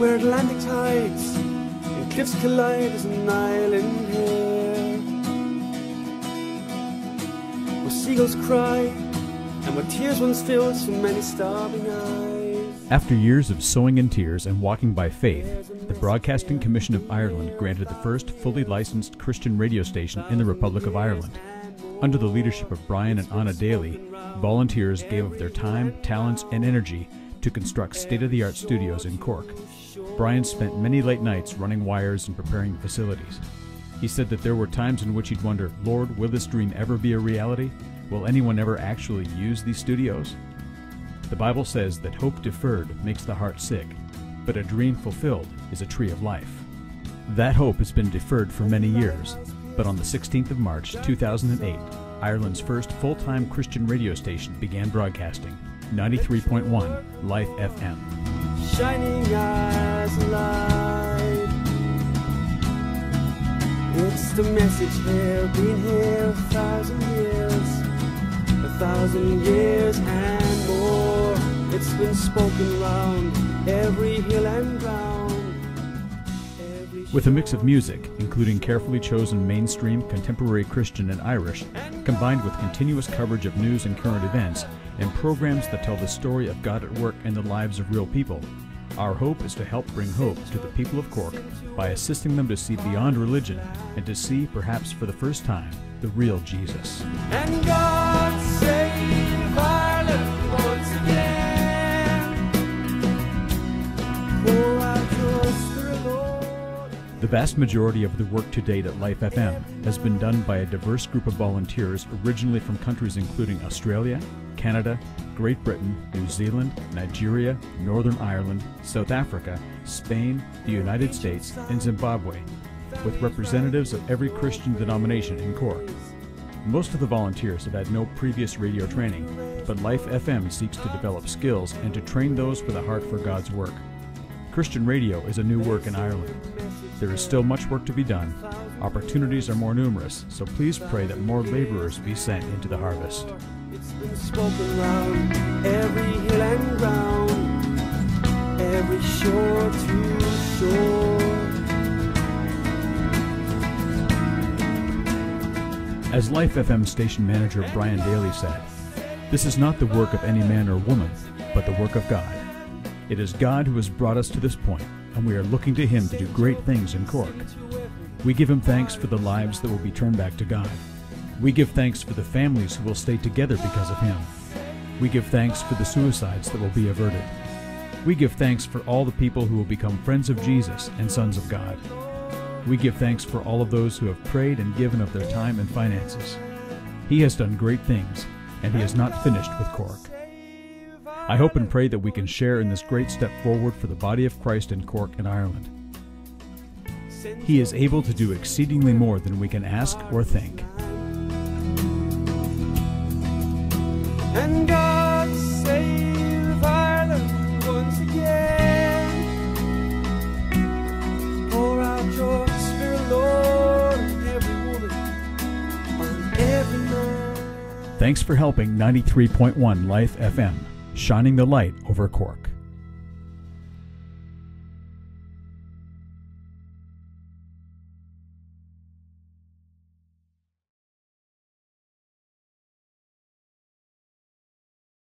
where Atlantic tides and cliffs collide as an island here. Where seagulls cry and where tears once filled so many starving eyes. After years of sowing in tears and walking by faith, the Broadcasting Commission of Ireland granted the first fully licensed Christian radio station in the Republic of Ireland. Under the leadership of Brian and Anna Daly, volunteers gave of their time, talents, and energy to construct state of the art studios in Cork. Brian spent many late nights running wires and preparing facilities. He said that there were times in which he'd wonder, Lord, will this dream ever be a reality? Will anyone ever actually use these studios? The Bible says that hope deferred makes the heart sick, but a dream fulfilled is a tree of life. That hope has been deferred for many years, but on the 16th of March 2008, Ireland's first full time Christian radio station began broadcasting 93.1 Life FM. shining as light. It's the message here, been here a thousand years, a thousand years and more. It's been spoken round every hill and ground. With a mix of music, including carefully chosen mainstream, contemporary Christian, and Irish, combined with continuous coverage of news and current events, and programs that tell the story of God at work in the lives of real people, our hope is to help bring hope to the people of Cork by assisting them to see beyond religion and to see, perhaps for the first time, the real Jesus. Vast majority of the work to date at Life FM has been done by a diverse group of volunteers originally from countries including Australia, Canada, Great Britain, New Zealand, Nigeria, Northern Ireland, South Africa, Spain, the United States, and Zimbabwe, with representatives of every Christian denomination in Cork. Most of the volunteers have had no previous radio training, but Life FM seeks to develop skills and to train those with a heart for God's work. Christian radio is a new work in Ireland. There is still much work to be done. Opportunities are more numerous, so please pray that more laborers be sent into the harvest. It's been spoken round every hill and ground, every shore to shore. As Life FM station manager Brian Daly said, This is not the work of any man or woman, but the work of God. It is God who has brought us to this point, and we are looking to Him to do great things in Cork. We give Him thanks for the lives that will be turned back to God. We give thanks for the families who will stay together because of Him. We give thanks for the suicides that will be averted. We give thanks for all the people who will become friends of Jesus and sons of God. We give thanks for all of those who have prayed and given of their time and finances. He has done great things, and He is not finished with Cork. I hope and pray that we can share in this great step forward for the body of Christ in Cork and Ireland. He is able to do exceedingly more than we can ask or think. And God save Ireland once again. Pour out your spirit, Lord, on every woman, on every man. Thanks for helping 93.1 Life FM, shining the light over Cork.